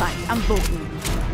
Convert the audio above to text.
I'm voting.